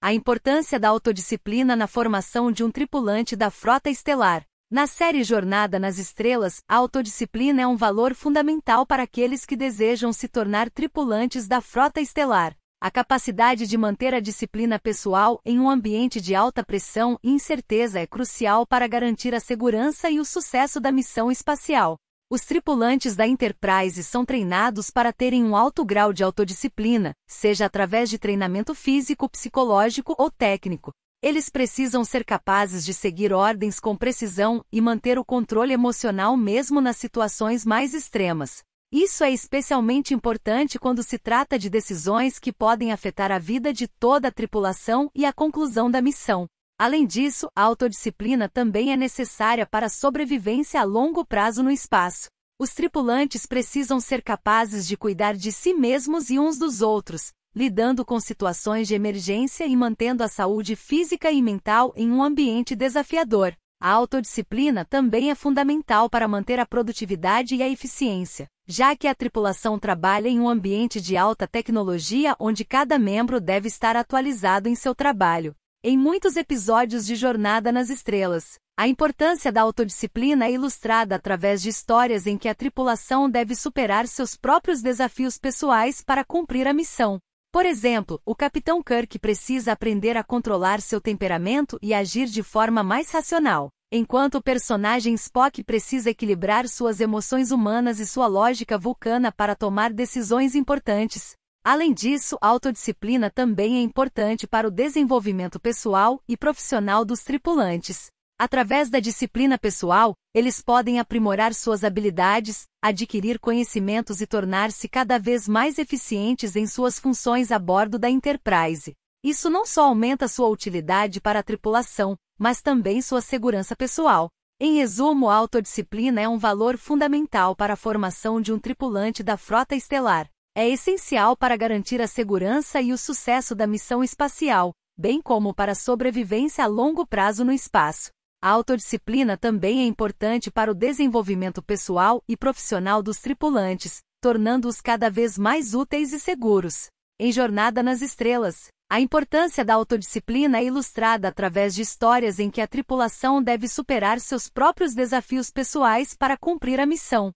A importância da autodisciplina na formação de um tripulante da frota estelar. Na série Jornada nas Estrelas, a autodisciplina é um valor fundamental para aqueles que desejam se tornar tripulantes da frota estelar. A capacidade de manter a disciplina pessoal em um ambiente de alta pressão e incerteza é crucial para garantir a segurança e o sucesso da missão espacial. Os tripulantes da Enterprise são treinados para terem um alto grau de autodisciplina, seja através de treinamento físico, psicológico ou técnico. Eles precisam ser capazes de seguir ordens com precisão e manter o controle emocional mesmo nas situações mais extremas. Isso é especialmente importante quando se trata de decisões que podem afetar a vida de toda a tripulação e a conclusão da missão. Além disso, a autodisciplina também é necessária para a sobrevivência a longo prazo no espaço. Os tripulantes precisam ser capazes de cuidar de si mesmos e uns dos outros, lidando com situações de emergência e mantendo a saúde física e mental em um ambiente desafiador. A autodisciplina também é fundamental para manter a produtividade e a eficiência, já que a tripulação trabalha em um ambiente de alta tecnologia onde cada membro deve estar atualizado em seu trabalho. Em muitos episódios de Jornada nas Estrelas, a importância da autodisciplina é ilustrada através de histórias em que a tripulação deve superar seus próprios desafios pessoais para cumprir a missão. Por exemplo, o Capitão Kirk precisa aprender a controlar seu temperamento e agir de forma mais racional, enquanto o personagem Spock precisa equilibrar suas emoções humanas e sua lógica vulcana para tomar decisões importantes. Além disso, a autodisciplina também é importante para o desenvolvimento pessoal e profissional dos tripulantes. Através da disciplina pessoal, eles podem aprimorar suas habilidades, adquirir conhecimentos e tornar-se cada vez mais eficientes em suas funções a bordo da Enterprise. Isso não só aumenta sua utilidade para a tripulação, mas também sua segurança pessoal. Em resumo, a autodisciplina é um valor fundamental para a formação de um tripulante da frota estelar é essencial para garantir a segurança e o sucesso da missão espacial, bem como para a sobrevivência a longo prazo no espaço. A autodisciplina também é importante para o desenvolvimento pessoal e profissional dos tripulantes, tornando-os cada vez mais úteis e seguros. Em Jornada nas Estrelas, a importância da autodisciplina é ilustrada através de histórias em que a tripulação deve superar seus próprios desafios pessoais para cumprir a missão.